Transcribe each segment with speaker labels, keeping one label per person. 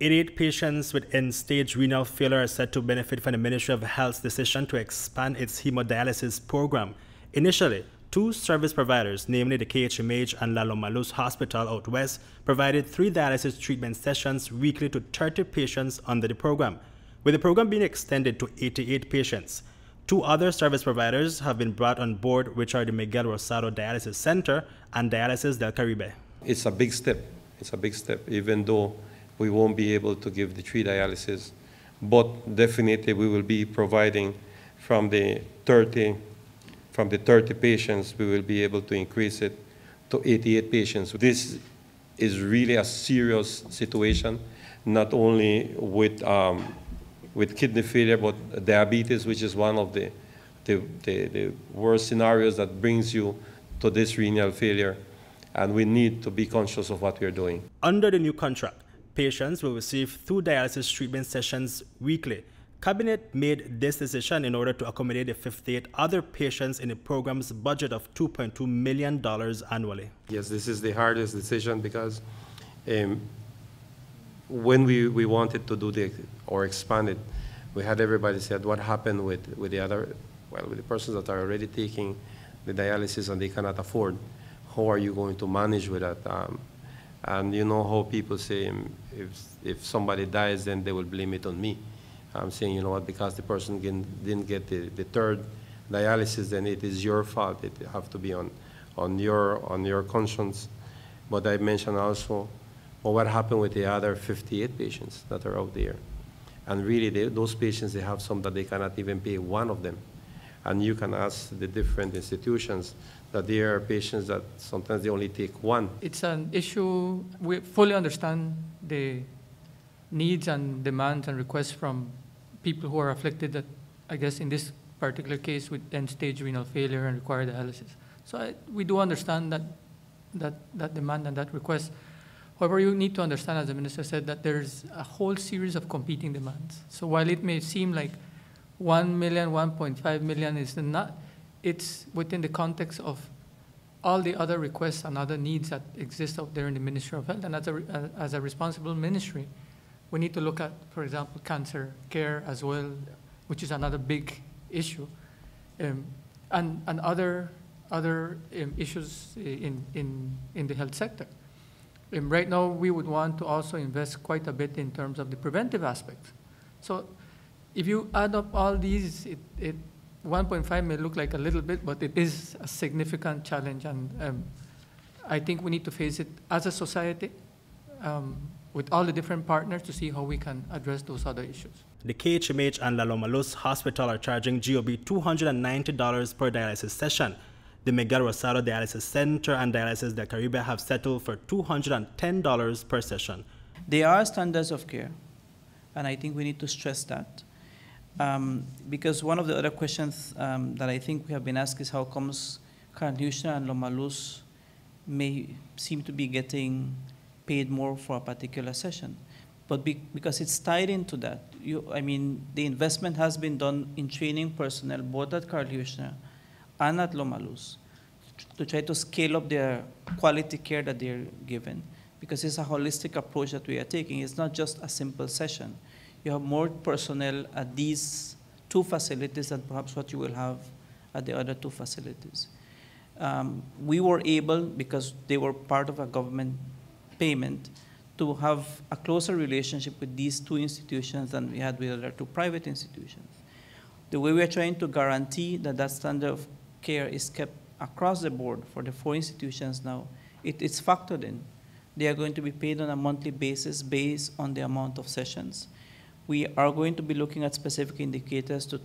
Speaker 1: 88 patients with end-stage renal failure are said to benefit from the Ministry of Health's decision to expand its hemodialysis program. Initially, two service providers, namely the KHMH and La Loma Luz Hospital out west, provided three dialysis treatment sessions weekly to 30 patients under the program, with the program being extended to 88 patients. Two other service providers have been brought on board, which are the Miguel Rosado Dialysis Center and Dialysis del Caribe.
Speaker 2: It's a big step. It's a big step, even though we won't be able to give the three dialysis, but definitely we will be providing from the 30, from the 30 patients, we will be able to increase it to 88 patients. This is really a serious situation, not only with, um, with kidney failure, but diabetes, which is one of the, the, the, the worst scenarios that brings you to this renal failure. And we need to be conscious of what we are doing.
Speaker 1: Under the new contract, patients will receive two dialysis treatment sessions weekly. Cabinet made this decision in order to accommodate the 58 other patients in the program's budget of $2.2 million annually.
Speaker 2: Yes, this is the hardest decision because um, when we, we wanted to do the, or expand it, we had everybody said, what happened with, with the other, well, with the persons that are already taking the dialysis and they cannot afford, how are you going to manage with that? Um, and you know how people say, um, if, if somebody dies, then they will blame it on me. I'm saying, you know what, because the person didn't get the, the third dialysis, then it is your fault. It have to be on, on, your, on your conscience. But I mentioned also, well, what happened with the other 58 patients that are out there? And really, they, those patients, they have some that they cannot even pay one of them. And you can ask the different institutions that there are patients that sometimes they only take one.
Speaker 3: It's an issue, we fully understand the needs and demands and requests from people who are afflicted that, I guess in this particular case with end-stage renal failure and require dialysis. So I, we do understand that, that, that demand and that request. However, you need to understand, as the minister said, that there's a whole series of competing demands. So while it may seem like 1 million, 1.5 million is not, it's within the context of all the other requests and other needs that exist out there in the Ministry of Health. And as a, as a responsible ministry, we need to look at, for example, cancer care as well, which is another big issue, um, and, and other, other um, issues in, in, in the health sector. Um, right now, we would want to also invest quite a bit in terms of the preventive aspect. So if you add up all these, it, it 1.5 may look like a little bit, but it is a significant challenge, and um, I think we need to face it as a society um, with all the different partners to see how we can address those other issues.
Speaker 1: The KHMH and La Loma Luz Hospital are charging GOB $290 per dialysis session. The Miguel Rosado Dialysis Center and Dialysis del Caribe have settled for $210 per session.
Speaker 4: There are standards of care, and I think we need to stress that. Um, because one of the other questions um, that I think we have been asked is how comes Karl Heusner and Loma Luz may seem to be getting paid more for a particular session. But be, because it's tied into that, you, I mean, the investment has been done in training personnel both at Karl Heusner and at Loma Luz to try to scale up their quality care that they're given. Because it's a holistic approach that we are taking. It's not just a simple session you have more personnel at these two facilities than perhaps what you will have at the other two facilities. Um, we were able, because they were part of a government payment, to have a closer relationship with these two institutions than we had with other two private institutions. The way we are trying to guarantee that that standard of care is kept across the board for the four institutions now, it, it's factored in. They are going to be paid on a monthly basis based on the amount of sessions we are going to be looking at specific indicators to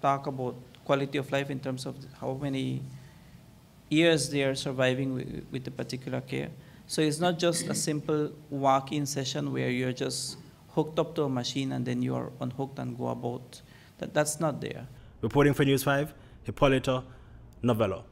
Speaker 4: talk about quality of life in terms of how many years they are surviving with, the particular care. So it's not just a simple walk-in session where you're just hooked up to a machine and then you're unhooked and go about. That, that's not there.
Speaker 1: Reporting for News 5, Hipólito Novelo.